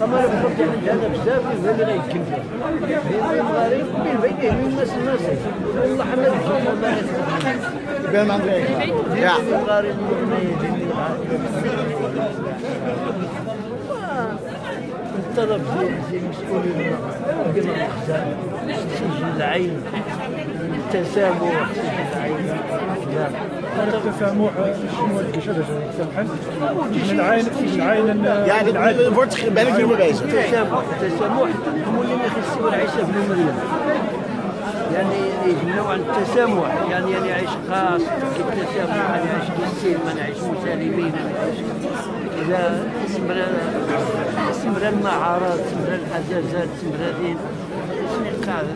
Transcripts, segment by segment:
كما لو كنت عند هذا بزاف يبان لي غيكمل بين المغارب بين يعني بين الناس الناس. والله حنا الجمهور ما يبان عندك يا. المغارب الطلب زي المسؤولين كما الخزان سجل العين. التسامح سجل العين. يعني wordt ben ik niet mee bezig. التسامح يعني يجمعوا عن التسامح يعني يعني يعيش خاص التسامح يعني يعيش بالسلم ما نعيش مسالمين نعيش إذا استمر استمر المعارض استمر الحزازات استمر شنو قاعد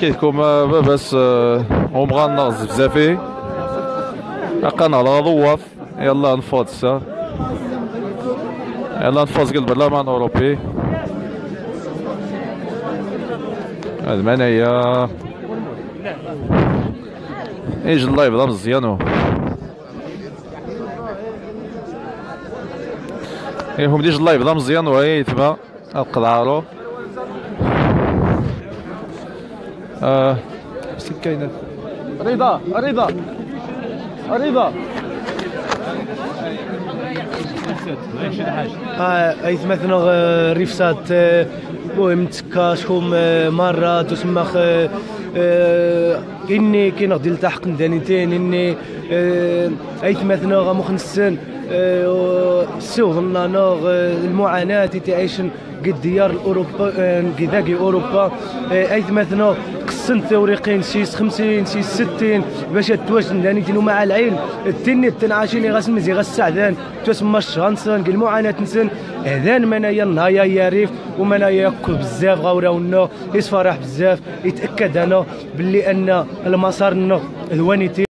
كيفكم باباس عمران ناقص بزافي لقانا على ضواف. يلا نفوض سا. يلا نفوز قلب البرلمان الأوروبي. هاد معنايا يجي اللايف ده مزيانو. إيه هم ديج اللايف ده مزيان وهي يتبع القدعارو آه. سكينة رضا رضا رضا. ايث مثلا ريفسات المهم تسكا شكون مرة تسمى كيني كاين غدي التحق ندانيتين إني ايث مثلا غمخنسن السوق النانوغ المعاناة تعيشن قد ديار الأوروبا كذاكي أوروبا ايث قسن ثوريقين سيس خمسين سيس ستين باش توازن لاني تنو مع العلم التني التنعاشيني غاس مزي غاس السعدان تسمى الشغنسن المعاناة نسن. هذان منايا النهايا ياريف ومنايا ياكل بزاف غاوراونا يصفرح بزاف يتأكد أنا باللي أن المسار الوانيتي